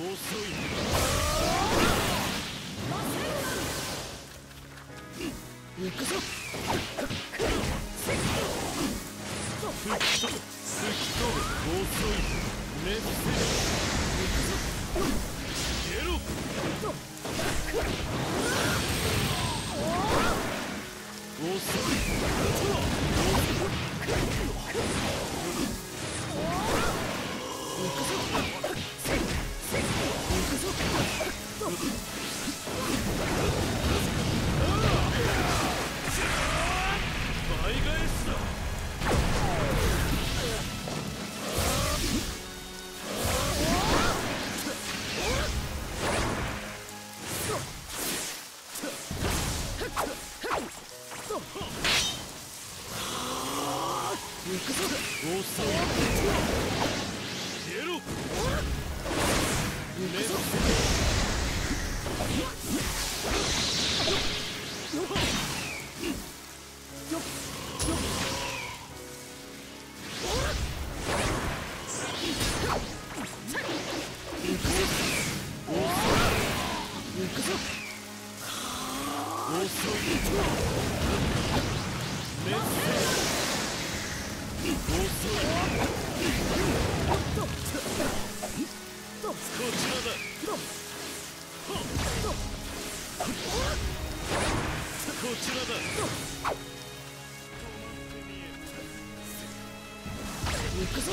遅い。行くぞ遅いちらだ行くぞ。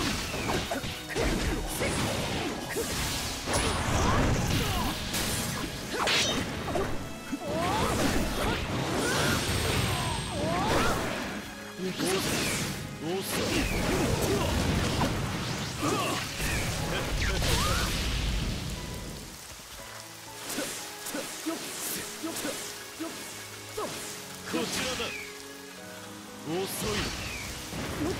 こちらだ。遅いもっ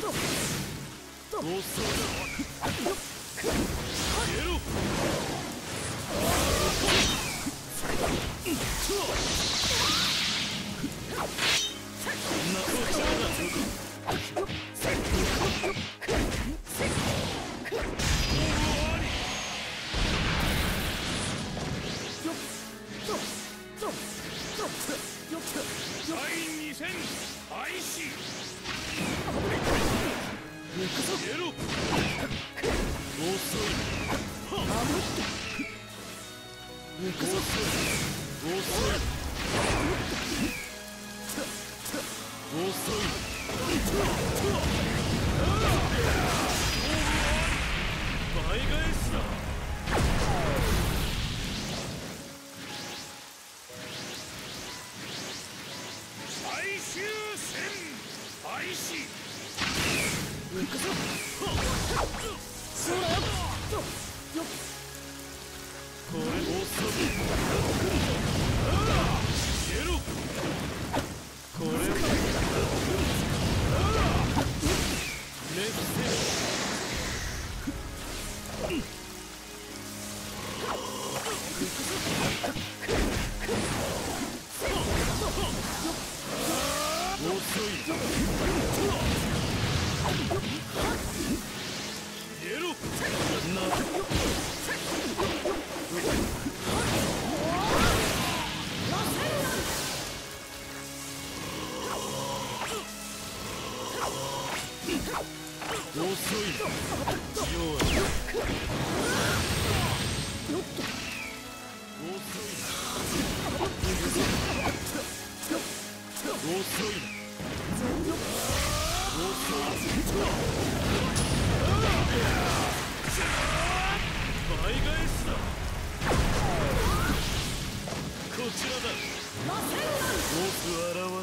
と。ろ遅い。行くぞ。表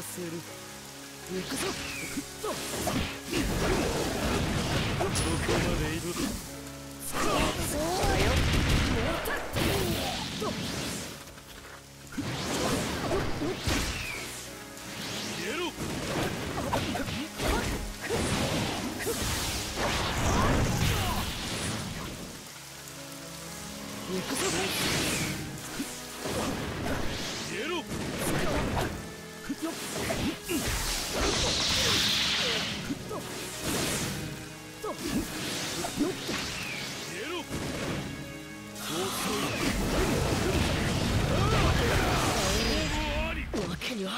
せる行くぞこまでいるわけには